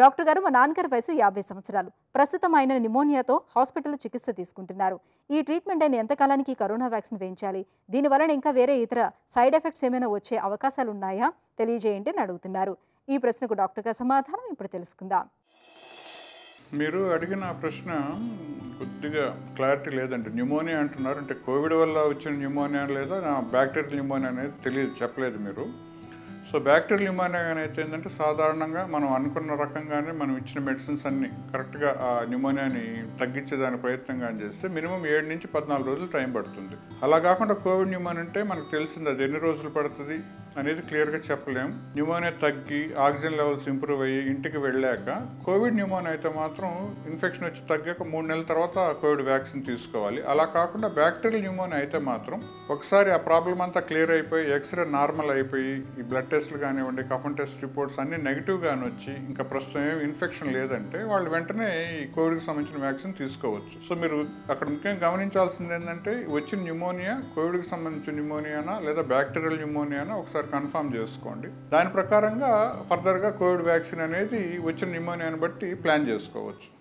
Doctor గారు మా నాన్నగారి వయసు యాభై సంవత్సరాలు. ప్రస్తుతం ఆయన నిమోనియాతో హాస్పిటల్లో చికిత్స తీసుకుంటున్నారు. ఈ ట్రీట్మెంట్ అయిన ఎంతకాలానికి కరోనా వ్యాక్సిన్ వేయించాలి? దీనివలన ఇంకా వేరే ఇతర సైడ్ ఎఫెక్ట్స్ ఏమైనా వచ్చే అవకాశాలు ఉన్నాయా? తెలియజేయండి అని అడుగుతున్నారు. ఈ ప్రశ్నకు డాక్టర్ గారి సమాధానం ఇప్పుడు తెలుసుకుందాం. మీరు అడిగిన ప్రశ్న కొద్దిగా క్లారిటీ లేదండి. న్యూమోనియా అంటున్నారు. అంటే కోవిడ్ వల్ల వచ్చిన న్యూమోనియా లేదా బ్యాక్టీరియల్ న్యూమోనియా అనేది తెలియదు చెప్పలేదు మీరు. సో బ్యాక్టీరియల్ న్యూమోనియా అయితే ఏంటంటే సాధారణంగా మనం అనుకున్న రకంగానే మనం ఇచ్చిన మెడిసిన్స్ అన్ని కరెక్ట్గా ఆ న్యూమోనియాని తగ్గించేదాని ప్రయత్నం కానీ చేస్తే మినిమం ఏడు నుంచి పద్నాలుగు రోజులు టైం పడుతుంది. అలా కాకుండా కోవిడ్ న్యూమోనియా అంటే మనకు తెలిసింది అది ఎన్ని రోజులు పడుతుంది? అనేది క్లియర్గా చెప్పలేం. న్యూమోనియా తగ్గి ఆక్సిజన్ లెవెల్స్ ఇంప్రూవ్ అయ్యి ఇంటికి వెళ్ళాక కోవిడ్ న్యూమోనియా అయితే మాత్రం ఇన్ఫెక్షన్ వచ్చి తగ్గాక మూడు నెలల తర్వాత కోవిడ్ వ్యాక్సిన్ తీసుకోవాలి. అలా కాకుండా బ్యాక్టీరియల్ న్యూమోనియా అయితే మాత్రం ఒకసారి ఆ ప్రాబ్లం అంతా క్లియర్ అయిపోయి ఎక్స్రే నార్మల్ అయిపోయి ఈ బ్లడ్ టెస్ట్లు కానివ్వండి కఫన్ టెస్ట్ రిపోర్ట్స్ అన్ని నెగిటివ్ గాని వచ్చి ఇంకా ప్రస్తుతం ఏమి ఇన్ఫెక్షన్ లేదంటే వాళ్ళు వెంటనే ఈ కోవిడ్కి సంబంధించిన వ్యాక్సిన్ తీసుకోవచ్చు. సో మీరు అక్కడ ముఖ్యంగా గమనించాల్సింది ఏంటంటే వచ్చిన న్యూమోనియా కోవిడ్కి సంబంధించిన న్యూమోనియానా లేదా బ్యాక్టీరియల్ న్యూమోనియానా ఒకసారి కన్ఫర్మ్ చేసుకోండి. దాని ప్రకారంగా ఫర్దర్గా కోవిడ్ వ్యాక్సిన్ అనేది వచ్చిన న్యూమోనియాని బట్టి ప్లాన్ చేసుకోవచ్చు.